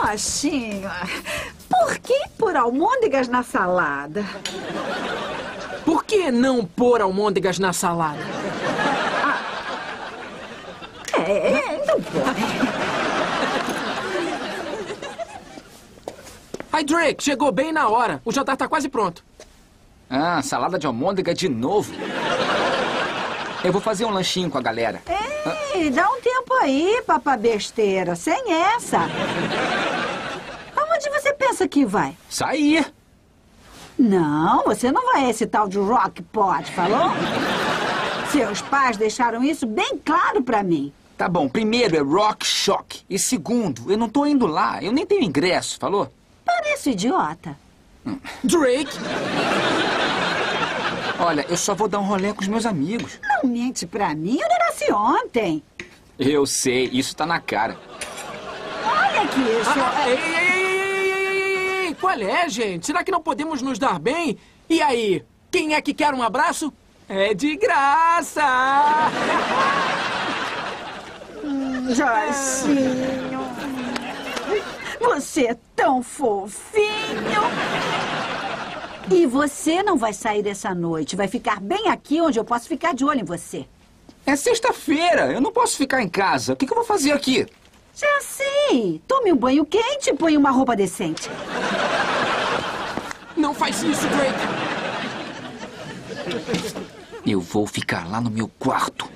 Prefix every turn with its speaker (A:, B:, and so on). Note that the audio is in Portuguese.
A: Joshinho, por que pôr almôndegas na salada?
B: Por que não pôr almôndegas na salada?
A: É, é, então põe.
B: Ai, Drake, chegou bem na hora. O jantar tá quase pronto.
C: Ah, salada de almôndega de novo. Eu vou fazer um lanchinho com a galera.
A: Ei, dá um tempo aí, papa besteira, sem essa. Aonde você pensa que vai?
C: Sair.
A: Não, você não vai a esse tal de rock pot, falou? Seus pais deixaram isso bem claro pra mim.
C: Tá bom, primeiro é Rock Shock. E segundo, eu não tô indo lá. Eu nem tenho ingresso, falou?
A: Parece idiota.
B: Drake,
C: Olha, eu só vou dar um rolê com os meus amigos.
A: Não mente pra mim, eu não nasci ontem.
C: Eu sei, isso tá na cara.
A: Olha aqui, isso.
B: Ah, ah ei, ei, ei, Qual é, gente? Será que não podemos nos dar bem? E aí, quem é que quer um abraço? É de graça!
A: Hum, Jorginho, ah. você é tão fofinho! E você não vai sair essa noite. Vai ficar bem aqui onde eu posso ficar de olho em você.
C: É sexta-feira, eu não posso ficar em casa. O que, que eu vou fazer aqui?
A: Já sei. Tome um banho quente e põe uma roupa decente.
B: Não faz isso, Drake!
C: Eu vou ficar lá no meu quarto.